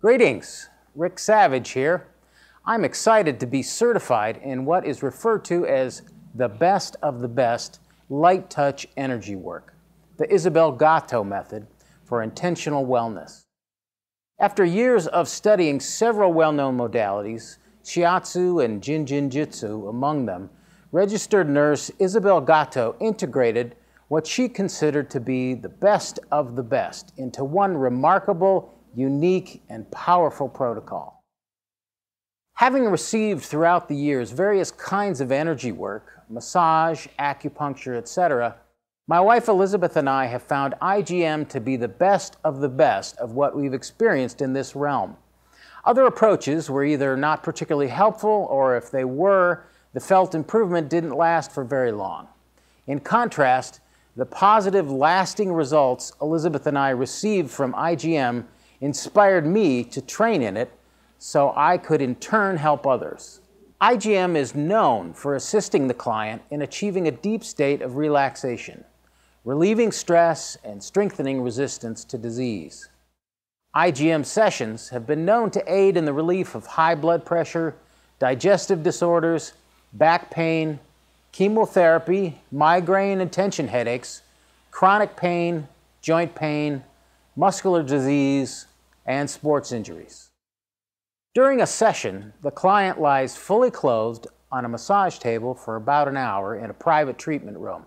Greetings, Rick Savage here. I'm excited to be certified in what is referred to as the best of the best light touch energy work, the Isabell Gatto method for intentional wellness. After years of studying several well known modalities, shiatsu and Jin Shin Jyutsu among them, registered nurse Isabell Gatto integrated what she considered to be the best of the best into one remarkable, unique, and powerful protocol. Having received throughout the years various kinds of energy work, massage, acupuncture, etc., my wife Elizabeth and I have found IGM to be the best of the best of what we've experienced in this realm. Other approaches were either not particularly helpful, or if they were, the felt improvement didn't last for very long. In contrast, the positive, lasting results Elizabeth and I received from IGM inspired me to train in it so I could in turn help others. IGM is known for assisting the client in achieving a deep state of relaxation, relieving stress, and strengthening resistance to disease. IGM sessions have been known to aid in the relief of high blood pressure, digestive disorders, back pain, chemotherapy, migraine and tension headaches, chronic pain, joint pain, muscular disease, and sports injuries. During a session, the client lies fully clothed on a massage table for about an hour in a private treatment room.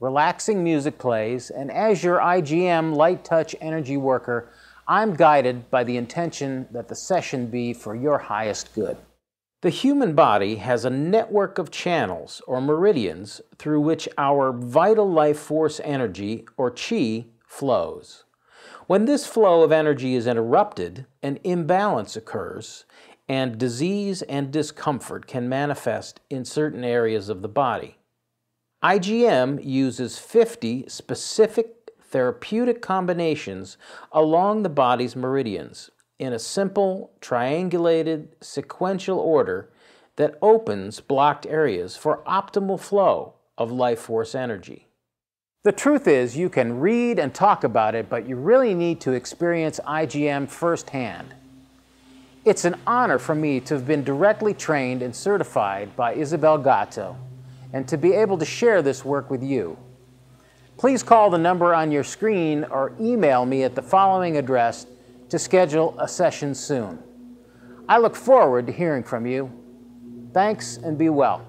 Relaxing music plays, and as your IGM light touch energy worker, I'm guided by the intention that the session be for your highest good. The human body has a network of channels or meridians through which our vital life force energy, or chi, flows. When this flow of energy is interrupted, an imbalance occurs, and disease and discomfort can manifest in certain areas of the body. IGM uses 50 specific therapeutic combinations along the body's meridians in a simple, triangulated, sequential order that opens blocked areas for optimal flow of life force energy. The truth is, you can read and talk about it, but you really need to experience IGM firsthand. It's an honor for me to have been directly trained and certified by Isabell Gatto and to be able to share this work with you. Please call the number on your screen or email me at the following address to schedule a session soon. I look forward to hearing from you. Thanks and be well.